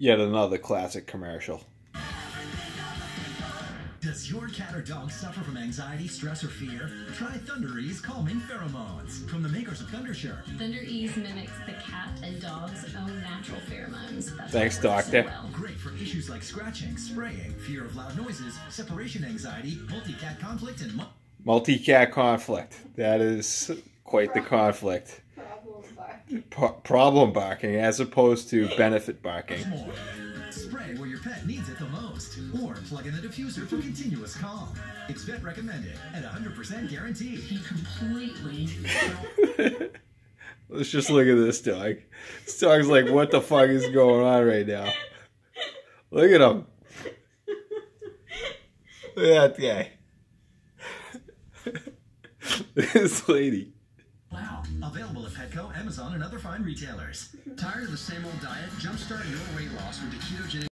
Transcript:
Yet another classic commercial. Does your cat or dog suffer from anxiety, stress, or fear? Try ThunderEase Calming Pheromones from the makers of ThunderShirt. Thunder Ease mimics the cat and dog's own natural pheromones. That's Thanks, why it works so doctor. well. Great for issues like scratching, spraying, fear of loud noises, separation anxiety, multi-cat conflict, and mu- Multi-cat conflict. That is quite the conflict. Pro- problem barking as opposed to benefit barking. Spray where your pet needs it the most. Or plug in the diffuser for continuous calm. It's vet recommended and 100% guaranteed. He completely Let's just look at this dog. This dog's like, what the fuck is going on right now? Look at him. Look at that guy. this lady. Available at Petco, Amazon, and other fine retailers. tired of the same old diet. Jumpstart your weight loss with